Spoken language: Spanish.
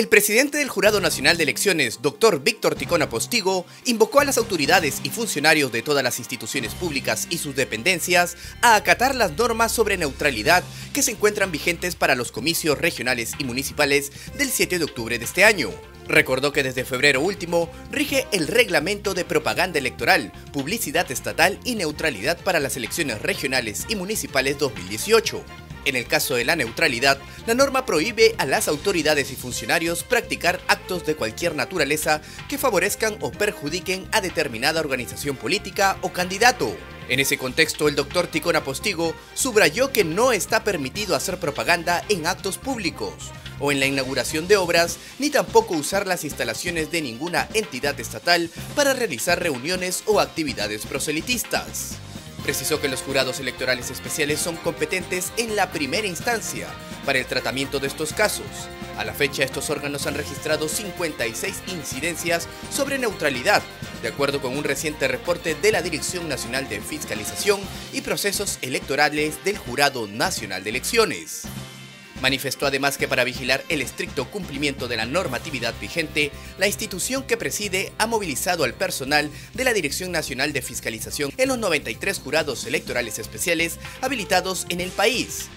El presidente del Jurado Nacional de Elecciones, doctor Víctor Ticona Postigo, invocó a las autoridades y funcionarios de todas las instituciones públicas y sus dependencias a acatar las normas sobre neutralidad que se encuentran vigentes para los comicios regionales y municipales del 7 de octubre de este año. Recordó que desde febrero último rige el reglamento de propaganda electoral, publicidad estatal y neutralidad para las elecciones regionales y municipales 2018. En el caso de la neutralidad, la norma prohíbe a las autoridades y funcionarios practicar actos de cualquier naturaleza que favorezcan o perjudiquen a determinada organización política o candidato. En ese contexto, el doctor Ticona Postigo subrayó que no está permitido hacer propaganda en actos públicos o en la inauguración de obras, ni tampoco usar las instalaciones de ninguna entidad estatal para realizar reuniones o actividades proselitistas. Precisó que los jurados electorales especiales son competentes en la primera instancia para el tratamiento de estos casos. A la fecha, estos órganos han registrado 56 incidencias sobre neutralidad, de acuerdo con un reciente reporte de la Dirección Nacional de Fiscalización y Procesos Electorales del Jurado Nacional de Elecciones. Manifestó además que para vigilar el estricto cumplimiento de la normatividad vigente, la institución que preside ha movilizado al personal de la Dirección Nacional de Fiscalización en los 93 jurados electorales especiales habilitados en el país,